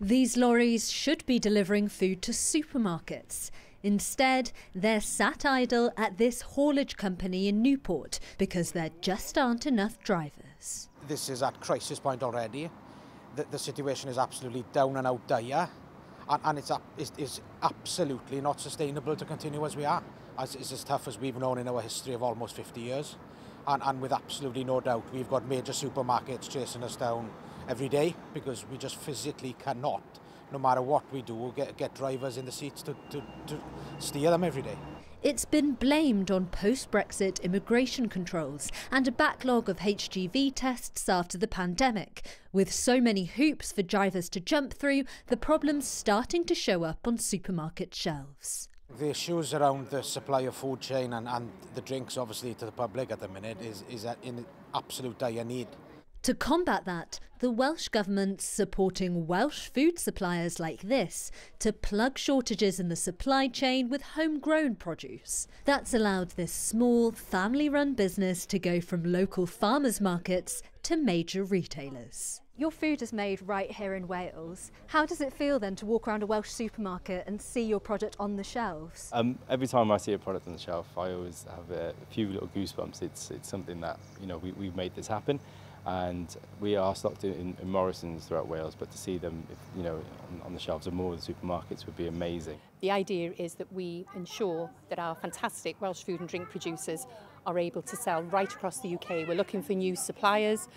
These lorries should be delivering food to supermarkets. Instead, they're sat idle at this haulage company in Newport because there just aren't enough drivers. This is at crisis point already. The, the situation is absolutely down and out dire, and, and it's, it's, it's absolutely not sustainable to continue as we are. As, it's as tough as we've known in our history of almost 50 years. And, and with absolutely no doubt, we've got major supermarkets chasing us down every day because we just physically cannot, no matter what we do, get, get drivers in the seats to, to, to steer them every day. It's been blamed on post Brexit immigration controls and a backlog of HGV tests after the pandemic. With so many hoops for drivers to jump through, the problem's starting to show up on supermarket shelves. The issues around the supply of food chain and, and the drinks, obviously, to the public at the minute is, is in absolute dire need. To combat that, the Welsh Government's supporting Welsh food suppliers like this to plug shortages in the supply chain with homegrown produce. That's allowed this small, family run business to go from local farmers markets to major retailers. Your food is made right here in Wales. How does it feel then to walk around a Welsh supermarket and see your product on the shelves? Um, every time I see a product on the shelf, I always have a, few little goosebumps. It's, it's something that, you know, we, we've made this happen and we are stocked in, in Morrison's throughout Wales, but to see them, you know, on, on the shelves of more of the supermarkets would be amazing. The idea is that we ensure that our fantastic Welsh food and drink producers are able to sell right across the UK. We're looking for new suppliers,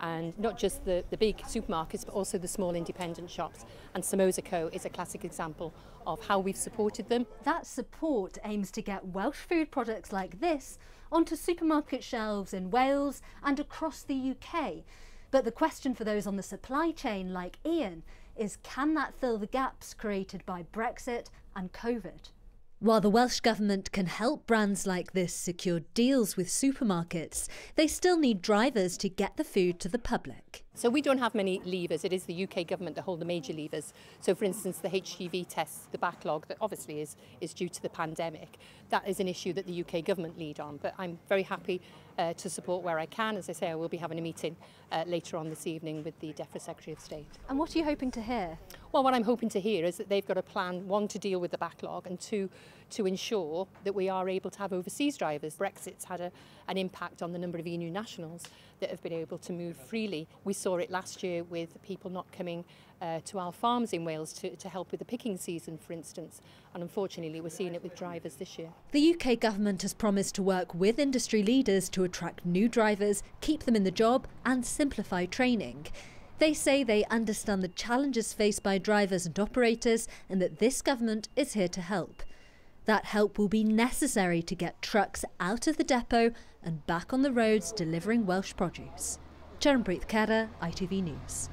and not just the, the big supermarkets but also the small independent shops and Samosa Co is a classic example of how we've supported them. That support aims to get Welsh food products like this onto supermarket shelves in Wales and across the UK. But the question for those on the supply chain like Ian is can that fill the gaps created by Brexit and COVID? While the Welsh Government can help brands like this secure deals with supermarkets, they still need drivers to get the food to the public. So we don't have many levers. It is the UK government that hold the major levers. So for instance, the HGV tests, the backlog that obviously is, is due to the pandemic, that is an issue that the UK government lead on. But I'm very happy uh, to support where I can. As I say, I will be having a meeting uh, later on this evening with the DEFRA Secretary of State. And what are you hoping to hear? Well, what I'm hoping to hear is that they've got a plan, one, to deal with the backlog and two, to ensure that we are able to have overseas drivers. Brexit's had a, an impact on the number of EU nationals that have been able to move freely. We saw it last year with people not coming uh, to our farms in Wales to, to help with the picking season, for instance. And unfortunately, we're seeing it with drivers this year. The UK government has promised to work with industry leaders to attract new drivers, keep them in the job, and simplify training. They say they understand the challenges faced by drivers and operators and that this government is here to help. That help will be necessary to get trucks out of the depot and back on the roads delivering Welsh produce. Charanpreet Khaira, ITV News.